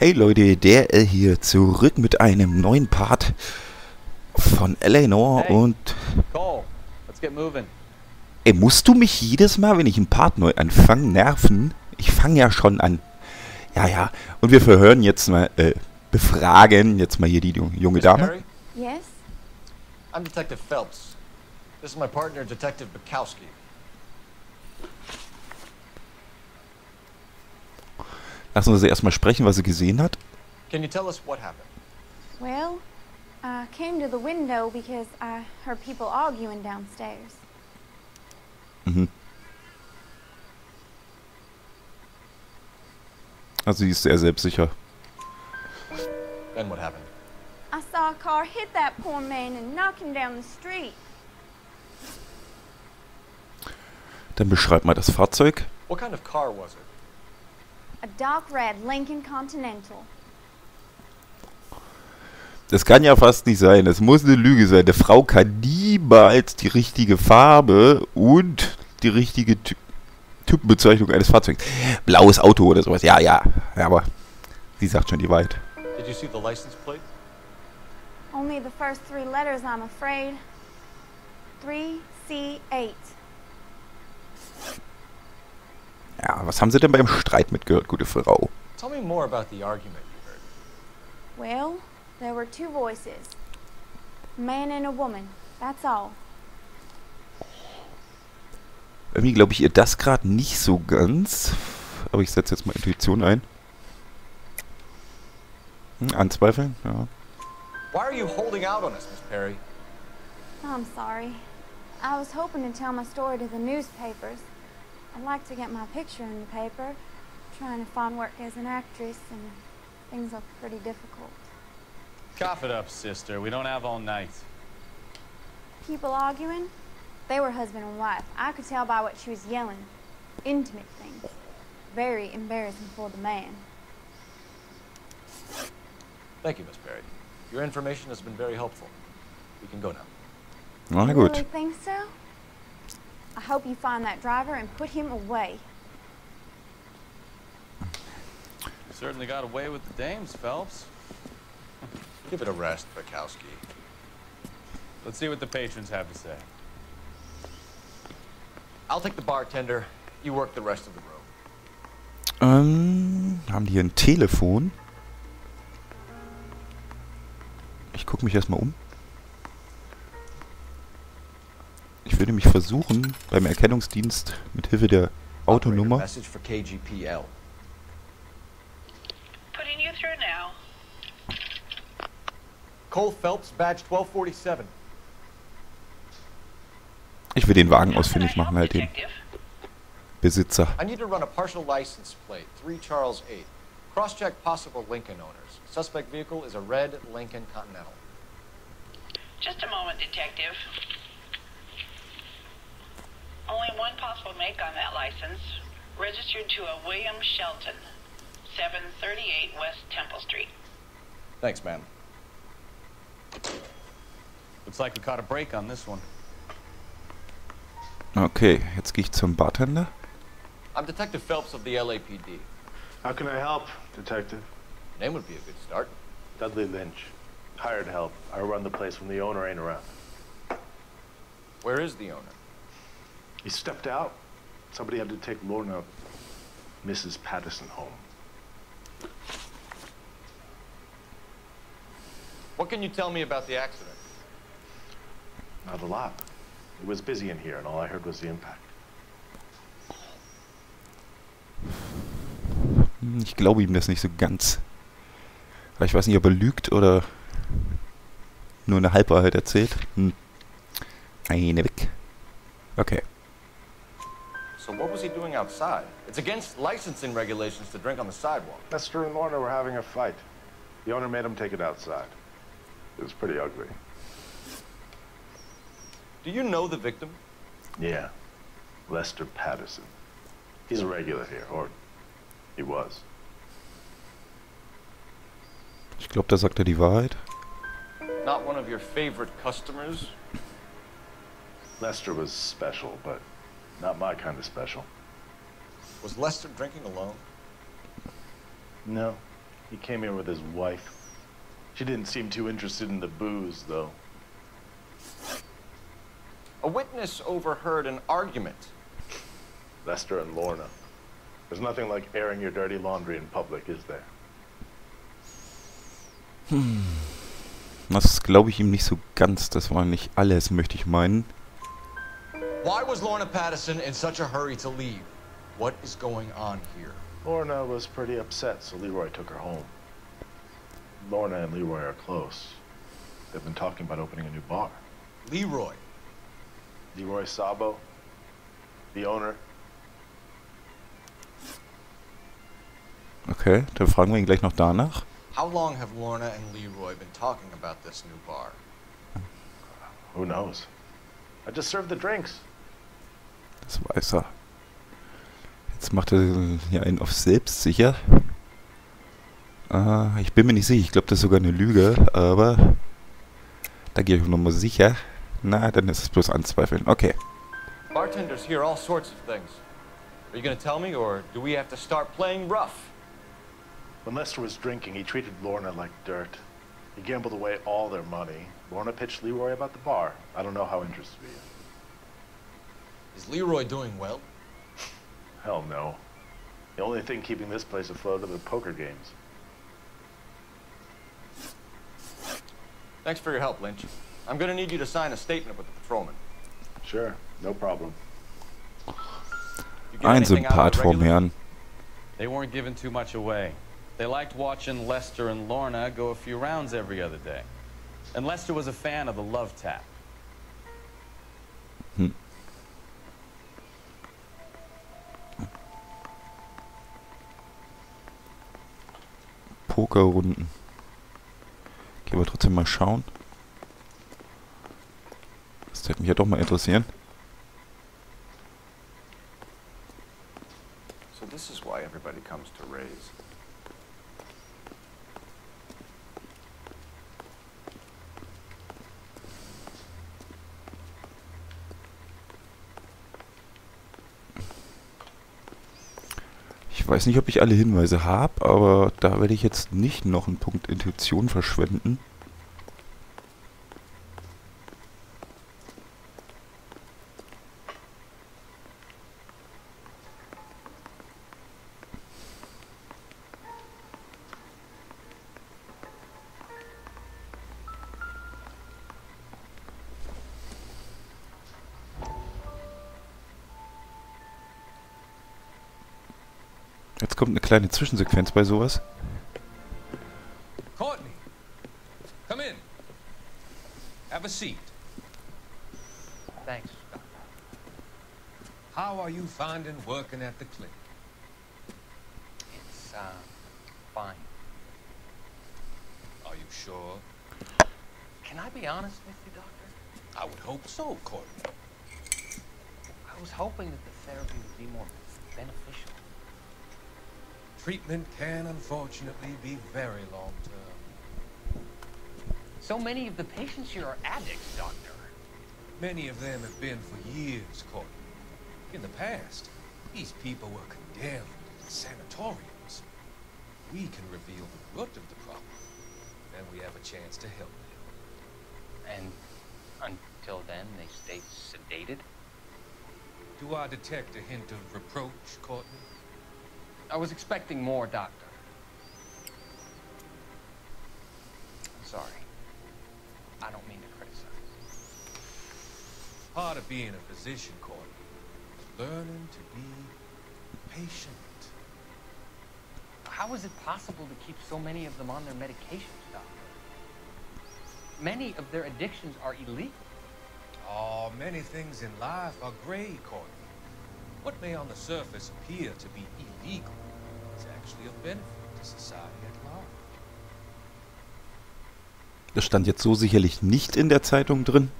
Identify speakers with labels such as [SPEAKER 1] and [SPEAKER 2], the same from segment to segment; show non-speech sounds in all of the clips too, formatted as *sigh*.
[SPEAKER 1] Hey Leute, der äh, hier zurück mit einem neuen Part von Eleanor
[SPEAKER 2] Hey.
[SPEAKER 1] und...
[SPEAKER 2] Cole, let's get moving.
[SPEAKER 1] Ey, musst du mich jedes Mal, wenn ich einen Part neu anfange, nerven? Ich fange ja schon an. Ja, ja. Und wir verhören jetzt mal, äh, befragen jetzt mal hier die ju- junge Dame.
[SPEAKER 3] Yes?
[SPEAKER 2] I'm Detective Phelps. This is my partner, Detective Bukowski.
[SPEAKER 1] Lassen wir sie erstmal sprechen, was sie gesehen hat.
[SPEAKER 2] Can you tell us what happened?
[SPEAKER 3] Well, I came to the window because I heard people arguing downstairs.
[SPEAKER 1] Mhm. Also sie ist sehr selbstsicher.
[SPEAKER 2] Then what happened?
[SPEAKER 3] I saw a car hit that poor man and knock him down the street.
[SPEAKER 1] Dann beschreib mal das Fahrzeug.
[SPEAKER 2] What kind of car was it?
[SPEAKER 3] A dark red Lincoln Continental.
[SPEAKER 1] Das kann ja fast nicht sein. Das muss eine Lüge sein. Der Frau kann niemals die richtige Farbe und die richtige Ty Typenbezeichnung eines Fahrzeugs. Blaues Auto oder sowas. Ja, ja. ja aber sie sagt schon die Wahrheit.
[SPEAKER 2] Did you see the license plate?
[SPEAKER 3] Only the first three letters, I'm afraid. 3C8.
[SPEAKER 1] Ja, was haben Sie denn beim Streit mitgehört, gute Frau?
[SPEAKER 2] Tell me more about the argument you heard.
[SPEAKER 3] Well, there were two voices. A man and a woman. That's all.
[SPEAKER 1] Irgendwie glaube ich ihr das gerade nicht so ganz. Aber ich setze jetzt mal Intuition ein. Hm, anzweifeln, ja.
[SPEAKER 2] Why are you holding out on us, Miss Perry?
[SPEAKER 3] I'm sorry. I was hoping to tell my story to the newspapers. I'd like to get my picture in the paper. Trying to find work as an actress, and things look pretty difficult.
[SPEAKER 4] Cough it up, sister. We don't have all night.
[SPEAKER 3] People arguing? They were husband and wife. I could tell by what she was yelling. Intimate things. Very embarrassing for the man.
[SPEAKER 2] Thank you, Miss Perry. Your information has been very helpful. We can go now.
[SPEAKER 1] Na
[SPEAKER 3] you
[SPEAKER 1] gut.
[SPEAKER 3] really think so? I hope you find that driver and put him away.
[SPEAKER 4] You certainly got away with the dames, Phelps.
[SPEAKER 2] Give it a rest, Bekowsky.
[SPEAKER 4] Let's see what the patrons have to say.
[SPEAKER 2] I'll take the bartender. You work the rest of the room.
[SPEAKER 1] Ähm, haben die hier ein Telefon? Ich gucke mich erstmal um. Ich würde mich versuchen, beim Erkennungsdienst mit Hilfe der Autonummer.
[SPEAKER 2] Message for KGPL.
[SPEAKER 5] Putting you through now.
[SPEAKER 2] Cole Phelps, badge 1247.
[SPEAKER 1] Ich will den Wagen ausfindig machen, halt den
[SPEAKER 5] Detective?
[SPEAKER 1] Besitzer.
[SPEAKER 2] I need to run a partial license plate, 3 Charles 8. Cross-check possible Lincoln owners. Suspect vehicle is a red Lincoln Continental.
[SPEAKER 5] Just a moment, Detective. Only one possible make on that license. Registered to a William Shelton, 738 West Temple Street.
[SPEAKER 2] Thanks, ma'am.
[SPEAKER 4] Looks like we caught a break on this one.
[SPEAKER 1] Okay, jetzt gehe ich zum Bartender.
[SPEAKER 2] I'm Detective Phelps of the LAPD.
[SPEAKER 6] How can I help, Detective?
[SPEAKER 2] Name would be a good start.
[SPEAKER 6] Dudley Lynch. Hired help. I run the place when the owner ain't around.
[SPEAKER 2] Where is the owner?
[SPEAKER 6] He stepped out. Somebody had to take Lorna, Mrs. Patterson, home.
[SPEAKER 2] What can you tell me about the accident?
[SPEAKER 6] Not a lot. It was busy in here, and all I heard was the impact.
[SPEAKER 1] Ich glaube ihm das nicht so ganz. Aber ich weiß nicht, ob er lügt oder nur eine Halbwahrheit erzählt. Hm. Eine weg. Okay.
[SPEAKER 2] So what was he doing outside? It's against licensing regulations to drink on the sidewalk.
[SPEAKER 6] Lester and Lorna were having a fight. The owner made him take it outside. It was pretty ugly.
[SPEAKER 2] Do you know the victim?
[SPEAKER 6] Yeah. Lester Patterson. He's a regular here, or he was.
[SPEAKER 1] Ich glaube, da sagt er die Wahrheit.
[SPEAKER 2] Not one of your favorite customers?
[SPEAKER 6] Lester was special, but not my kind of special.
[SPEAKER 2] Was Lester drinking alone?
[SPEAKER 6] No. He came here with his wife. She didn't seem too interested in the booze, though.
[SPEAKER 2] A witness overheard an argument.
[SPEAKER 6] Lester and Lorna. There's nothing like airing your dirty laundry in public, is there? Hmm.
[SPEAKER 1] Das glaube ich ihm nicht so ganz. Das war nicht alles, möchte ich meinen.
[SPEAKER 2] Why was Lorna Patterson in such a hurry to leave? What is going on here?
[SPEAKER 6] Lorna was pretty upset, so Leroy took her home. Lorna and Leroy are close. They've been talking about opening a new bar.
[SPEAKER 2] Leroy.
[SPEAKER 6] Leroy Sabo, the owner,
[SPEAKER 1] Okay, dann fragen wir ihn gleich noch danach.
[SPEAKER 2] How long have Lorna and Leroy been talking about this new bar?
[SPEAKER 6] who knows? I just served the drinks.
[SPEAKER 1] Das weiß er. Jetzt macht er hier einen auf selbstsicher. Äh, ich bin mir nicht sicher. Ich glaube, das ist sogar eine Lüge. Aber da gehe ich nochmal sicher. Na, dann ist es bloß Anzweifeln. Okay.
[SPEAKER 2] Bartenders hear all sorts of things. Are you gonna tell me, or do we have to start playing rough?
[SPEAKER 6] When Lester was drinking, he treated Lorna like dirt. He gambled away all their money. Lorna pitched Leroy about the bar. I don't know how interested he is.
[SPEAKER 2] Is Leroy doing well?
[SPEAKER 6] Hell no. The only thing keeping this place afloat are the poker games.
[SPEAKER 2] Thanks for your help, Lynch. I'm gonna need you to sign a statement with the patrolman.
[SPEAKER 6] Sure, no problem.
[SPEAKER 2] You get
[SPEAKER 1] Ein
[SPEAKER 2] anything out of
[SPEAKER 1] Sympath vom? Herrn.
[SPEAKER 4] They weren't giving too much away. They liked watching Lester and Lorna go a few rounds every other day. And Lester was a fan of the love tap.
[SPEAKER 1] Pokerrunden. Gehen wir trotzdem mal schauen. Das hätte mich ja doch mal interessieren.
[SPEAKER 2] So this is why everybody comes to Ray's.
[SPEAKER 1] Weiß nicht, ob ich alle Hinweise habe, aber da werde ich jetzt nicht noch einen Punkt Intuition verschwenden. Eine kleine Zwischensequenz bei sowas.
[SPEAKER 7] Courtney, come in. Have a seat.
[SPEAKER 2] Thanks.
[SPEAKER 7] How are you finding working at the clinic?
[SPEAKER 2] It's, uh, fine.
[SPEAKER 7] Are you sure?
[SPEAKER 2] Can I be honest with you, Doctor?
[SPEAKER 7] I would hope so, Courtney.
[SPEAKER 2] I was hoping that the therapy would be more beneficial.
[SPEAKER 7] Treatment can unfortunately be very long term.
[SPEAKER 8] So many of the patients here are addicts, Doctor.
[SPEAKER 7] Many of them have been for years, Courtney. In the past, these people were condemned to sanatoriums. We can reveal the root of the problem, then we have a chance to help them.
[SPEAKER 8] And until then, they stay sedated?
[SPEAKER 7] Do I detect a hint of reproach, Courtney?
[SPEAKER 8] I was expecting more, Doctor. I'm sorry. I don't mean to criticize.
[SPEAKER 7] Part of being a physician, Courtney, is learning to be patient.
[SPEAKER 8] How is it possible to keep so many of them on their medications, Doctor? Many of their addictions are illegal.
[SPEAKER 7] Oh, many things in life are gray, Courtney. What may on the surface appear to be illegal is actually of benefit to society at large.
[SPEAKER 1] Das stand jetzt so sicherlich nicht in der Zeitung drin.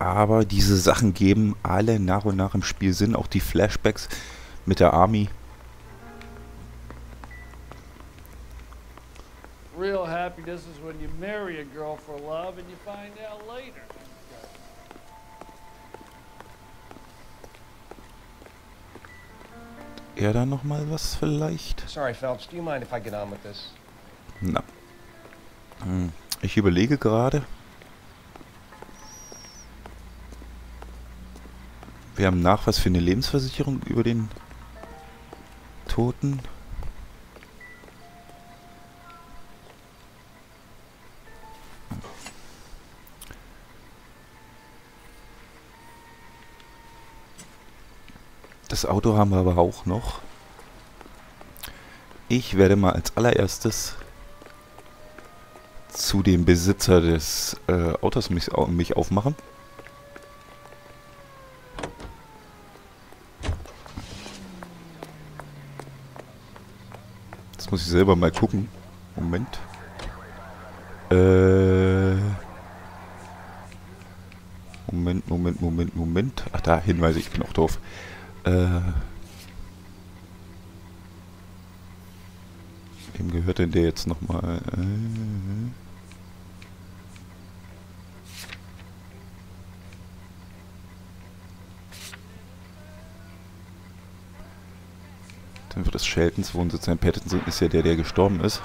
[SPEAKER 1] Aber diese Sachen geben alle nach und nach im Spiel Sinn. Auch die Flashbacks mit der Army.
[SPEAKER 9] Real happiness is when you marry a girl for love and you find out later.
[SPEAKER 1] Er da noch mal was vielleicht?
[SPEAKER 8] Sorry, Phelps. Do you mind if I get on with this?
[SPEAKER 1] Na. Hm, Ich überlege gerade. Wir haben Nachweis für eine Lebensversicherung über den Toten. Das Auto haben wir aber auch noch. Ich werde mal als allererstes zu dem Besitzer des äh, Autos mich, mich aufmachen. Das muss ich selber mal gucken. Moment. Äh. Moment, Moment, Moment, Moment. Ach, da, Hinweise, ich bin auch doof. Äh. Wem gehört denn der jetzt nochmal? Äh. Dann wird es Sheltons Wohnsitz sein. Pattinson ist ja der, der gestorben ist.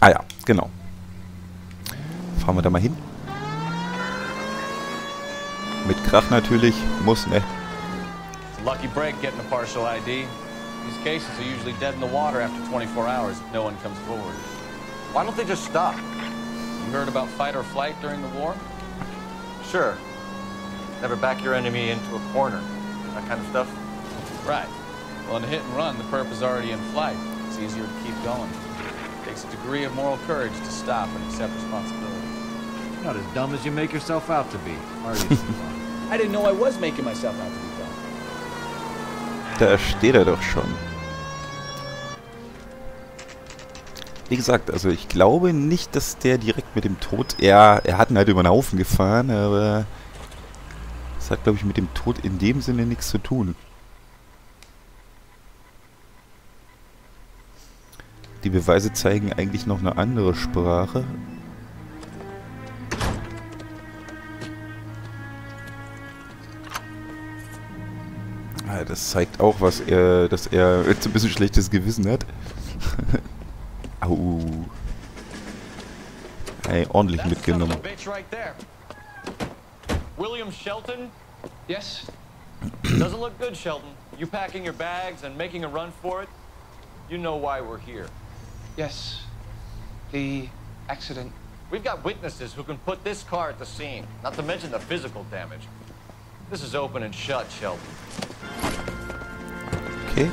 [SPEAKER 1] Ah ja, genau. Fahren wir da mal hin. Mit Krach natürlich. Muss, ne?
[SPEAKER 4] It's a lucky break getting a partial ID. These cases are usually dead in the water after 24 hours if no one comes forward.
[SPEAKER 2] Why don't they just stop?
[SPEAKER 4] You heard about fight or flight during the war?
[SPEAKER 2] Sure. Never back your enemy into a corner. That kind of stuff.
[SPEAKER 4] Right. Well, in a hit and run, the perp is already in flight. It's easier to keep going. It takes a degree of moral courage to stop and accept responsibility.
[SPEAKER 9] Not as dumb as you make yourself out to be, are you? *laughs*
[SPEAKER 10] I didn't know I was making myself out to be dumb.
[SPEAKER 1] Da steht er doch schon. Wie gesagt, also ich glaube nicht, dass der direkt mit dem Tod... Er, er hat ihn halt über den Haufen gefahren, aber... Das hat, glaube ich, mit dem Tod in dem Sinne nichts zu tun. Die Beweise zeigen eigentlich noch eine andere Sprache. Ah, das zeigt auch, was er, dass er jetzt ein bisschen schlechtes Gewissen hat. *laughs* Au. Hey, ordentlich
[SPEAKER 2] That son of a
[SPEAKER 1] mitgenommen.
[SPEAKER 2] bitch right there. William Shelton?
[SPEAKER 8] Yes?
[SPEAKER 2] Doesn't look good, Shelton. You packing your bags and making a run for it? You know why we're here.
[SPEAKER 8] Yes. The accident.
[SPEAKER 2] We've got witnesses who can put this car at the scene, not to mention the physical damage. This is open and shut, Shelton.
[SPEAKER 1] Okay.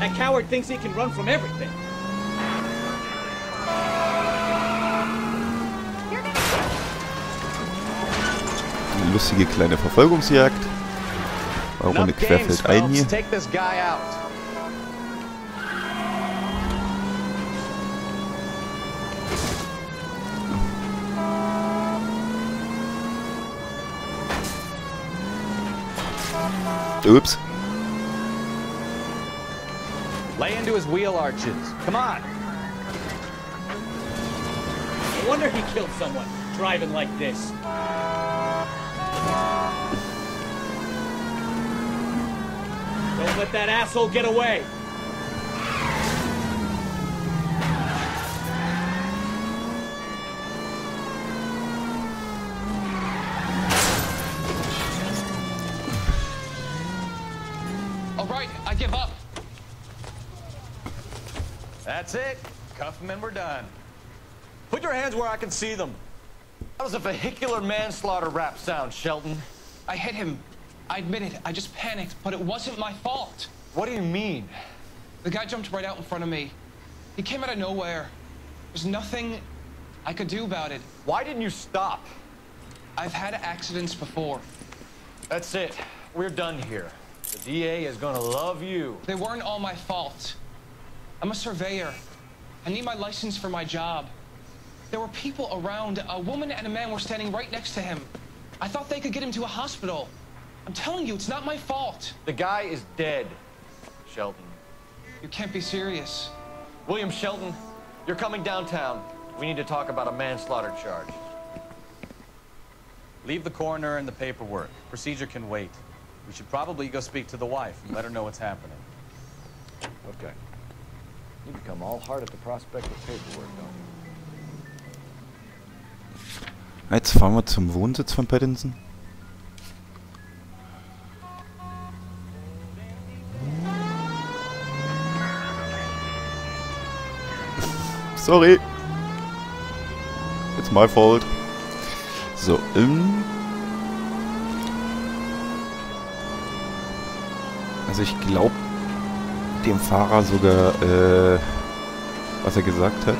[SPEAKER 10] That coward thinks he can run from everything.
[SPEAKER 1] Eine lustige kleine Verfolgungsjagd. War Runde
[SPEAKER 4] Enough games,
[SPEAKER 1] querfeld ein hier.
[SPEAKER 4] Take this guy out.
[SPEAKER 1] Ups.
[SPEAKER 4] Lay into his wheel arches. Come on.
[SPEAKER 10] No wonder he killed someone driving like this. Don't let that asshole get away.
[SPEAKER 8] I give up.
[SPEAKER 4] That's it. Cuff him and we're done.
[SPEAKER 2] Put your hands where I can see them. How does a vehicular manslaughter rap sound, Shelton?
[SPEAKER 8] I hit him. I admit it. I just panicked, but it wasn't my fault.
[SPEAKER 2] What do you mean?
[SPEAKER 8] The guy jumped right out in front of me. He came out of nowhere. There's nothing I could do about it.
[SPEAKER 2] Why didn't you stop?
[SPEAKER 8] I've had accidents before.
[SPEAKER 2] That's it. We're done here. The DA is gonna love you.
[SPEAKER 8] They weren't all my fault. I'm a surveyor. I need my license for my job. There were people around. A woman and a man were standing right next to him. I thought they could get him to a hospital. I'm telling you, it's not my fault.
[SPEAKER 2] The guy is dead, Shelton.
[SPEAKER 8] You can't be serious.
[SPEAKER 2] William Shelton, you're coming downtown. We need to talk about a manslaughter charge.
[SPEAKER 4] Leave the coroner and the paperwork. Procedure can wait. We should probably go speak to the wife and let her know what's happening.
[SPEAKER 2] Okay. You become all heart at the prospect of paperwork, don't you?
[SPEAKER 1] Jetzt fahren wir zum Wohnsitz von Pattinson. Sorry. It's my fault. So, ähm. Also ich glaube dem Fahrer sogar, äh, was er gesagt hat.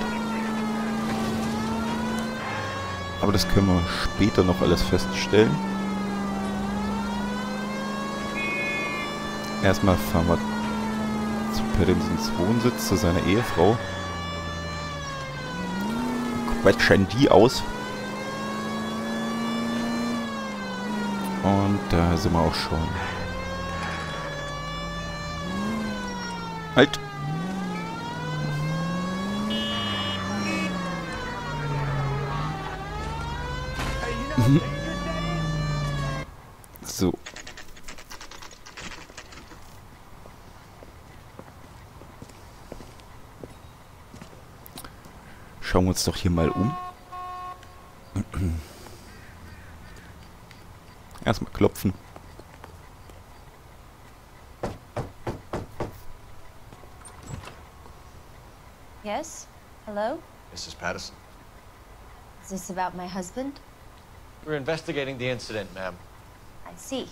[SPEAKER 1] Aber das können wir später noch alles feststellen. Erstmal fahren wir zu Pattinsons Wohnsitz, zu seiner Ehefrau. Quetschen die aus. Und da sind wir auch schon. Halt! Mhm. So. Schauen wir uns doch hier mal um. *clears throat* Erstmal klopfen.
[SPEAKER 2] Patterson.
[SPEAKER 11] Is this about my husband?
[SPEAKER 2] We're investigating the incident, ma'am.
[SPEAKER 11] I see.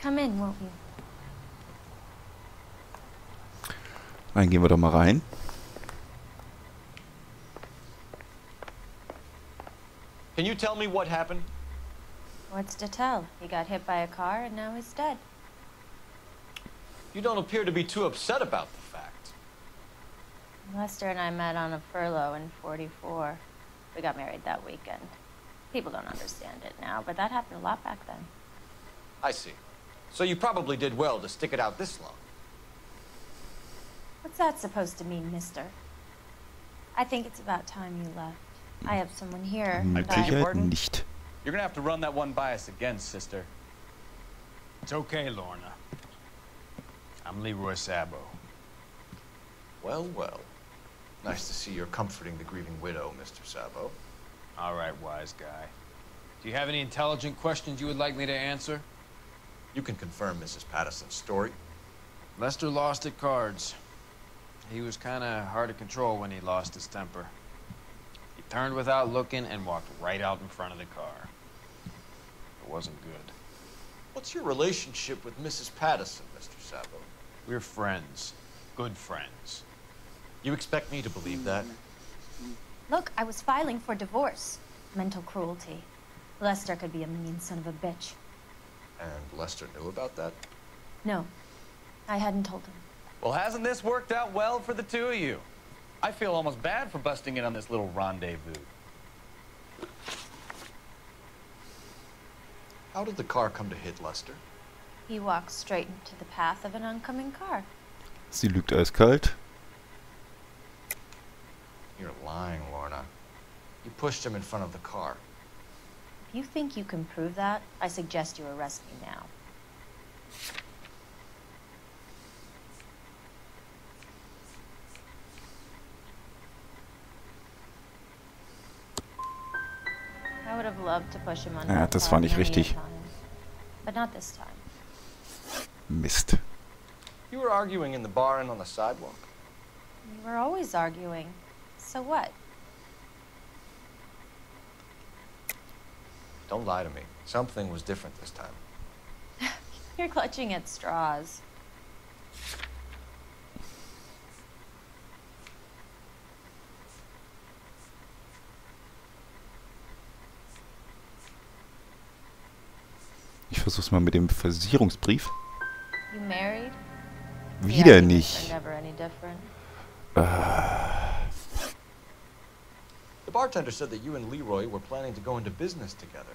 [SPEAKER 11] Come in, won't you?
[SPEAKER 1] Dann gehen wir doch mal rein.
[SPEAKER 2] Can you tell me what happened?
[SPEAKER 11] What's to tell? He got hit by a car and now he's dead.
[SPEAKER 2] You don't appear to be too upset about the fact.
[SPEAKER 11] Lester and I met on a furlough in 44. We got married that weekend. People don't understand it now, but that happened a lot back then.
[SPEAKER 2] I see. So you probably did well to stick it out this long.
[SPEAKER 11] What's that supposed to mean, mister? I think it's about time you left. I have someone here.
[SPEAKER 1] Mm, Mit
[SPEAKER 11] that I-
[SPEAKER 1] Sicherheit nicht.
[SPEAKER 4] You're gonna have to run that one by us again, sister.
[SPEAKER 10] It's okay, Lorna. I'm Leroy Sabo.
[SPEAKER 2] Well, well. Nice to see you're comforting the grieving widow, Mr. Sabo.
[SPEAKER 10] All right, wise guy. Do you have any intelligent questions you would like me to answer?
[SPEAKER 2] You can confirm Mrs. Patterson's story.
[SPEAKER 10] Lester lost at cards. He was kind of hard to control when he lost his temper. He turned without looking and walked right out in front of the car. It wasn't good.
[SPEAKER 2] What's your relationship with Mrs. Patterson, Mr. Sabo?
[SPEAKER 10] We're friends. Good friends.
[SPEAKER 2] You expect me to believe that?
[SPEAKER 11] Look, I was filing for divorce. Mental cruelty. Lester could be a mean son of a bitch.
[SPEAKER 2] And Lester knew about that?
[SPEAKER 11] No, I hadn't told him.
[SPEAKER 4] Well, hasn't this worked out well for the two of you? I feel almost bad for busting in on this little rendezvous.
[SPEAKER 2] How did the car come to hit Lester?
[SPEAKER 11] He walked straight into the path of an oncoming car.
[SPEAKER 1] Sie lügt eiskalt.
[SPEAKER 2] You're lying, Lorna. You pushed him in front of the car.
[SPEAKER 11] If you think you can prove that, I suggest you arrest me now. I would have loved to push him under
[SPEAKER 1] Ja,
[SPEAKER 11] the
[SPEAKER 1] das
[SPEAKER 11] car
[SPEAKER 1] war nicht
[SPEAKER 11] many a
[SPEAKER 1] richtig.
[SPEAKER 11] But not this time.
[SPEAKER 1] Mist.
[SPEAKER 2] You were arguing in the bar and on the sidewalk.
[SPEAKER 11] We were always arguing. So what?
[SPEAKER 2] Don't lie to me. Something was different this time. *laughs*
[SPEAKER 11] You're clutching at straws.
[SPEAKER 1] Ich versuch's mal mit dem Versicherungsbrief.
[SPEAKER 11] You married?
[SPEAKER 1] Wieder nicht.
[SPEAKER 11] are never any different. Äh.
[SPEAKER 2] The bartender said that you and Leroy were planning to go into business together.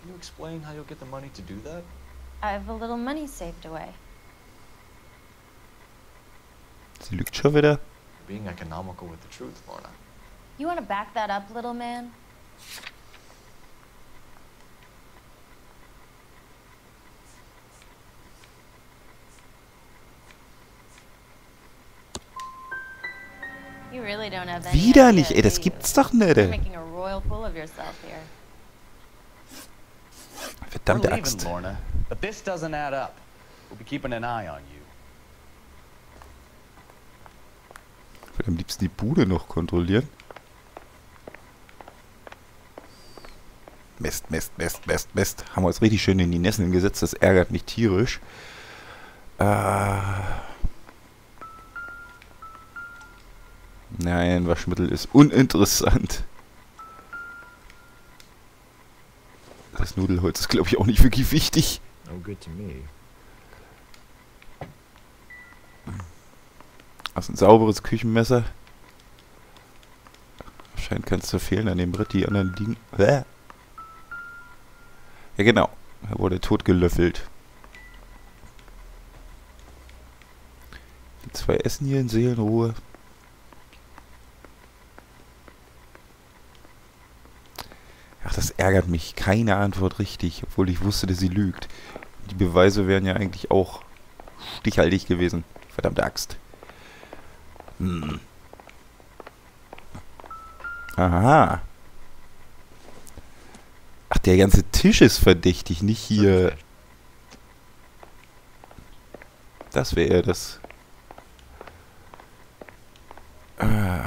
[SPEAKER 2] Can you explain how you'll get the money to do that?
[SPEAKER 11] I have a little money saved away.
[SPEAKER 1] Sie lügt schon wieder.
[SPEAKER 2] Being economical with the truth, Lorna.
[SPEAKER 11] You want to back that up, little man?
[SPEAKER 1] Wieder nicht, ey, das gibt's doch nicht. Ey. Verdammte Axt. Ich würde am liebsten die Bude noch kontrollieren. Mist, Mist, Mist, Mist, Mist. Haben wir uns richtig schön in die Nesseln gesetzt. Das ärgert mich tierisch. Äh... Nein, Waschmittel ist uninteressant. Das Nudelholz ist, glaube ich, auch nicht wirklich wichtig.
[SPEAKER 12] No good to me.
[SPEAKER 1] Also ein sauberes Küchenmesser. Scheint keins zu fehlen an dem Brett. Die anderen liegen. Hä? Ja, genau. Er wurde tot gelöffelt. Die zwei essen hier in Seelenruhe. Ach, das ärgert mich. Keine Antwort richtig, obwohl ich wusste, dass sie lügt. Die Beweise wären ja eigentlich auch stichhaltig gewesen. Verdammte Axt. Hm. Aha. Ach, der ganze Tisch ist verdächtig, nicht hier. Das wäre das. Ach.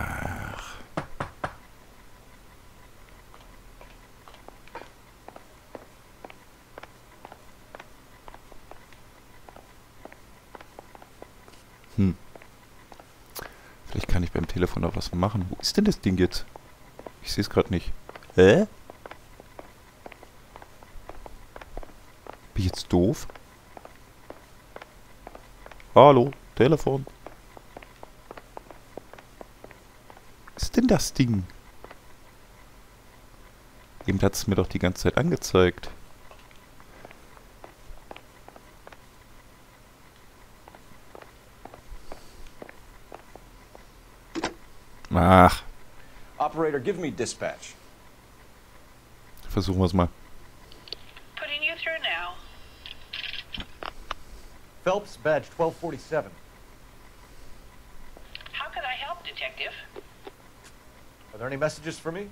[SPEAKER 1] Hm. Vielleicht kann ich beim Telefon noch was machen. Wo ist denn das Ding jetzt? Ich sehe es gerade nicht. Hä? Bin ich jetzt doof? Hallo, Telefon. Was ist denn das Ding? Eben hat es mir doch die ganze Zeit angezeigt. Ach,
[SPEAKER 2] Operator, give me dispatch.
[SPEAKER 1] versuchen wir es mal.
[SPEAKER 5] Putting you through now.
[SPEAKER 2] Phelps, badge 1247.
[SPEAKER 5] How can I help, Detective?
[SPEAKER 2] Are there any messages for me?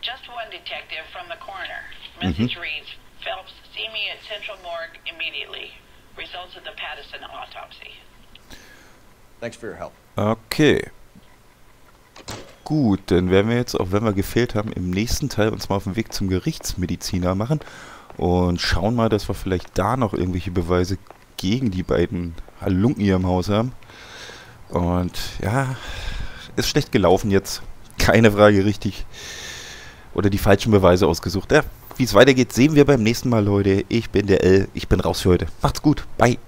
[SPEAKER 5] Just one detective from the coroner.
[SPEAKER 1] Mhm.
[SPEAKER 5] Message reads, Phelps, see me at Central Morgue immediately. Results of the Patterson autopsy.
[SPEAKER 2] Thanks for your help.
[SPEAKER 1] Okay. Gut, dann werden wir jetzt, auch wenn wir gefehlt haben, im nächsten Teil uns mal auf den Weg zum Gerichtsmediziner machen und schauen mal, dass wir vielleicht da noch irgendwelche Beweise gegen die beiden Halunken hier im Haus haben. Und ja, ist schlecht gelaufen jetzt. Keine Frage richtig. Oder die falschen Beweise ausgesucht. Ja, wie es weitergeht, sehen wir beim nächsten Mal, Leute. Ich bin der L. Ich bin raus für heute. Macht's gut. Bye.